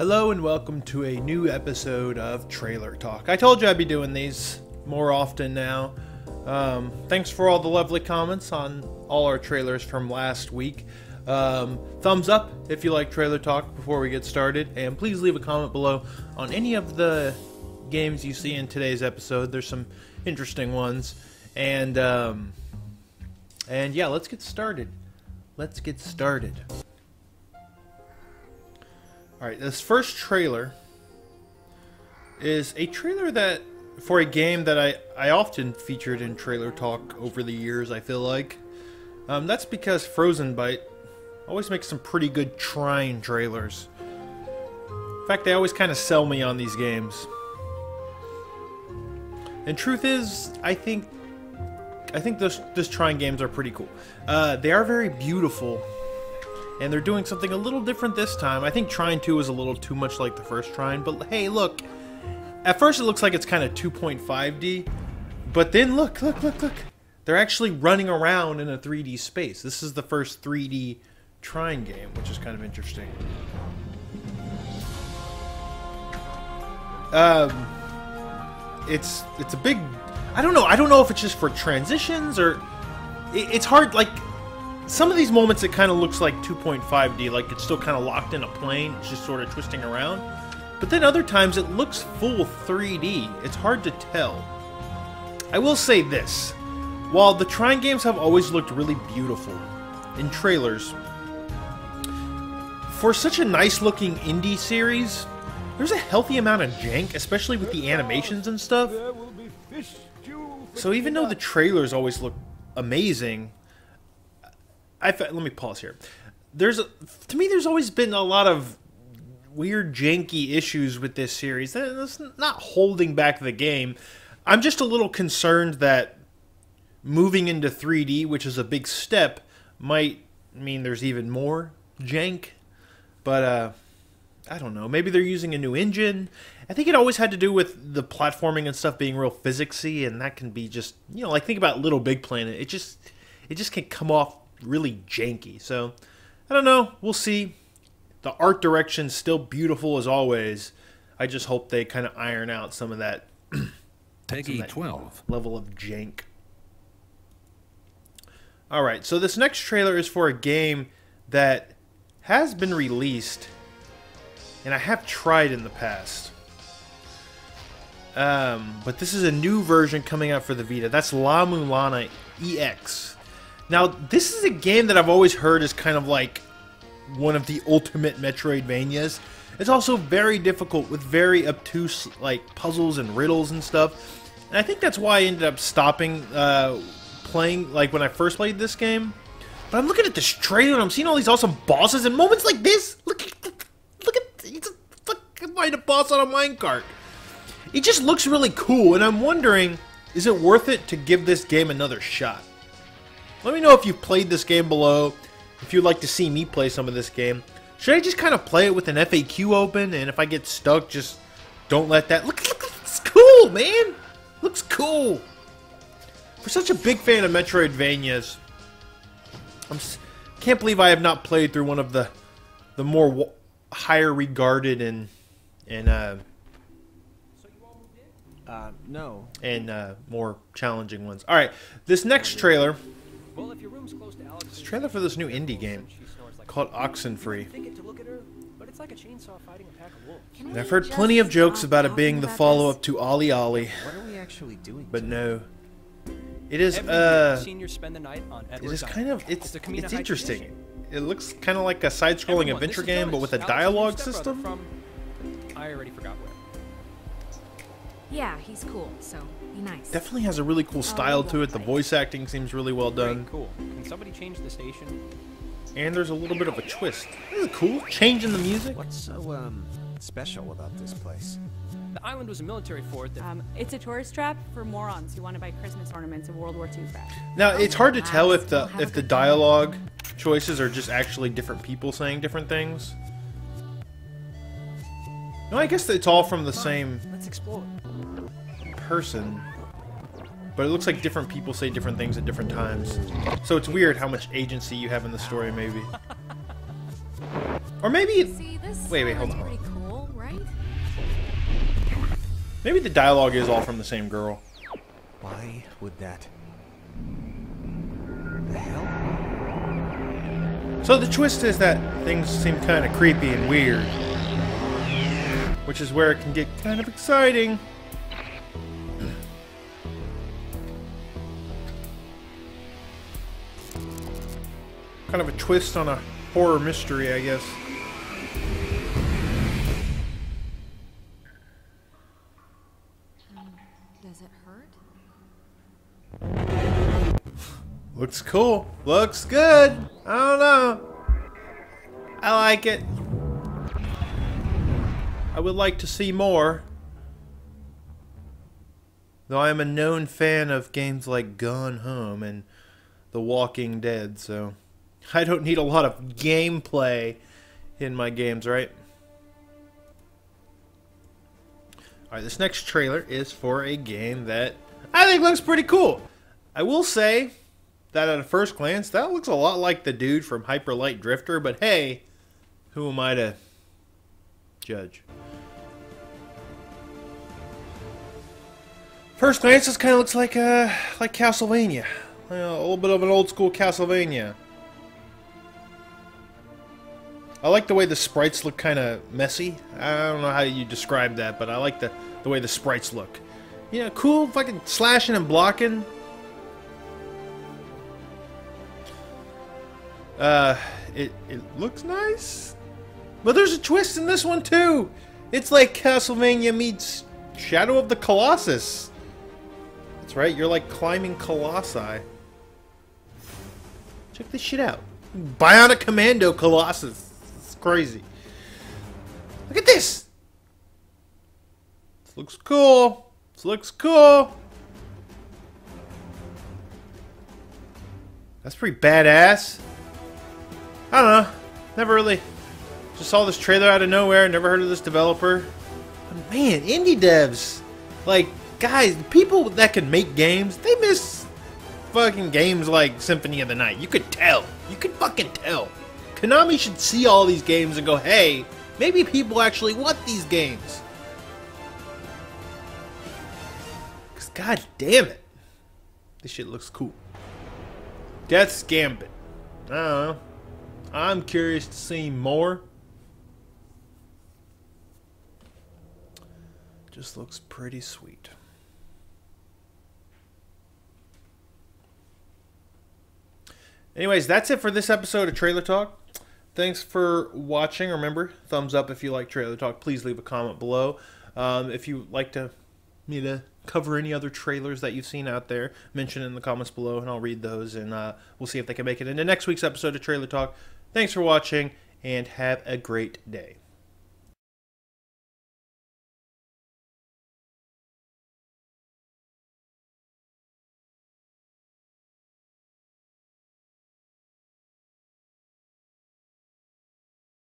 Hello and welcome to a new episode of Trailer Talk. I told you I'd be doing these more often now. Um, thanks for all the lovely comments on all our trailers from last week. Um, thumbs up if you like Trailer Talk before we get started, and please leave a comment below on any of the games you see in today's episode. There's some interesting ones, and um, and yeah, let's get started. Let's get started. Alright, this first trailer is a trailer that, for a game that I, I often featured in Trailer Talk over the years, I feel like. Um, that's because Frozenbyte always makes some pretty good Trine trailers. In fact, they always kind of sell me on these games. And truth is, I think I think those this Trine games are pretty cool. Uh, they are very beautiful and they're doing something a little different this time. I think Trine 2 is a little too much like the first Trine, but hey, look. At first it looks like it's kind of 2.5D, but then look, look, look, look. They're actually running around in a 3D space. This is the first 3D Trine game, which is kind of interesting. Um, it's it's a big. I don't know. I don't know if it's just for transitions or it, it's hard. Like some of these moments it kind of looks like 2.5D, like it's still kind of locked in a plane, just sort of twisting around. But then other times it looks full 3D. It's hard to tell. I will say this. While the Trine games have always looked really beautiful in trailers, for such a nice looking indie series, there's a healthy amount of jank, especially with the animations and stuff. So even though the trailers always look amazing, I let me pause here. There's a, to me, there's always been a lot of weird janky issues with this series. That's not holding back the game. I'm just a little concerned that moving into 3D, which is a big step, might mean there's even more jank. But uh, I don't know. Maybe they're using a new engine. I think it always had to do with the platforming and stuff being real physicsy, and that can be just you know like think about Little Big Planet. It just it just can come off really janky. So I don't know. We'll see. The art direction's still beautiful as always. I just hope they kind of iron out some of that. PEGI 12 level of jank. All right, so this next trailer is for a game that has been released and I have tried in the past. Um, but this is a new version coming out for the Vita. That's La Mulana EX. Now, this is a game that I've always heard is kind of like one of the ultimate Metroidvanias. It's also very difficult with very obtuse like puzzles and riddles and stuff. And I think that's why I ended up stopping uh, playing like when I first played this game. But I'm looking at this trailer and I'm seeing all these awesome bosses and moments like this. Look at look at he's a fucking find a boss on a minecart. It just looks really cool and I'm wondering is it worth it to give this game another shot? Let me know if you've played this game below, if you'd like to see me play some of this game. Should I just kind of play it with an FAQ open, and if I get stuck, just don't let that... Look, look, it's cool, man! Looks cool! For such a big fan of Metroidvanias, I'm can't believe I have not played through one of the the more higher regarded and and uh, uh, no. And uh, more challenging ones. All right, this next trailer well, if your room's close to Alex, it's a trailer for this new indie game called Oxenfree. And I've heard plenty of jokes about it being the follow-up to OlliOlli. What are we actually doing? But no. It is uh It is kind of it's it's interesting. It looks kind of like a side-scrolling adventure game but with a dialogue system. I already forgot where. Yeah, he's cool. So nice. Definitely has a really cool style to it. The voice acting seems really well done. Great, cool. Can somebody change the station? And there's a little bit of a twist. This is cool. Changing the music. What's so um special about this place? The island was a military fort that... Um, it's a tourist trap for morons who want to buy Christmas ornaments of World War II crap. Now, it's hard to tell if the if the dialogue choices are just actually different people saying different things. No, I guess it's all from the same Let's explore. Person. But it looks like different people say different things at different times. So it's weird how much agency you have in the story, maybe. Or maybe... See, wait, wait, hold on. Pretty cool. Maybe the dialogue is all from the same girl. Why would that? The hell? So the twist is that things seem kind of creepy and weird. Which is where it can get kind of exciting. Kind of a twist on a horror mystery, I guess. Does it hurt? Looks cool. Looks good. I don't know. I like it. I would like to see more. Though I am a known fan of games like Gone Home and The Walking Dead, so I don't need a lot of gameplay in my games, right? Alright, this next trailer is for a game that I think looks pretty cool. I will say that at a first glance, that looks a lot like the dude from Hyper Light Drifter, but hey, who am I to judge? First glance, this kind of looks like uh, like Castlevania, a little bit of an old school Castlevania. I like the way the sprites look kind of messy. I don't know how you describe that, but I like the the way the sprites look. Yeah, cool, fucking slashing and blocking. Uh, it, it looks nice. But there's a twist in this one too. It's like Castlevania meets Shadow of the Colossus. That's right, you're like climbing Colossi. Check this shit out. Bionic Commando Colossus. Crazy. Look at this. This looks cool. This looks cool. That's pretty badass. I don't know. Never really just saw this trailer out of nowhere. Never heard of this developer. But man, indie devs, like guys, people that can make games, they miss fucking games like Symphony of the Night. You could tell. You could fucking tell. Konami should see all these games and go, hey, maybe people actually want these games. Cause god damn it, this shit looks cool. Death's Gambit. I don't know. I'm curious to see more. Just looks pretty sweet. Anyways, that's it for this episode of Trailer Talk. Thanks for watching. Remember, thumbs up if you like Trailer Talk. Please leave a comment below. Um, if you like to me to cover any other trailers that you've seen out there, mention in the comments below, and I'll read those, and uh, we'll see if they can make it into next week's episode of Trailer Talk. Thanks for watching, and have a great day.